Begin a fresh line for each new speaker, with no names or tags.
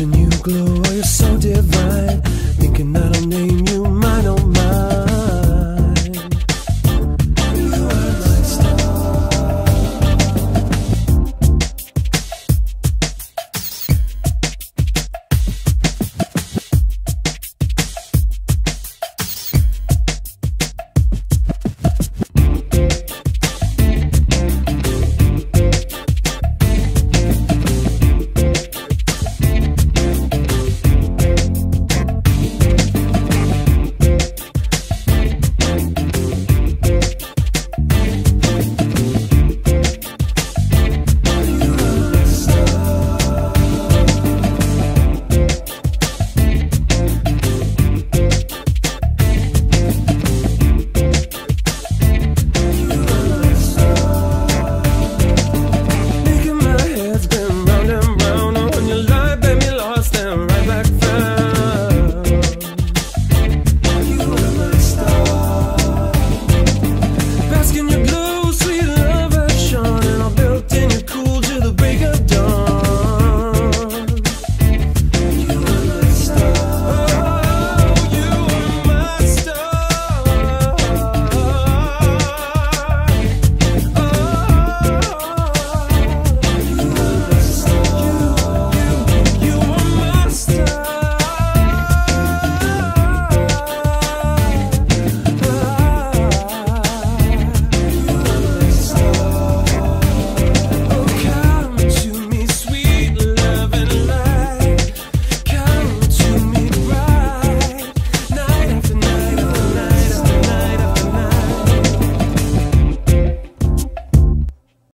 Watching you glow, you're so divine.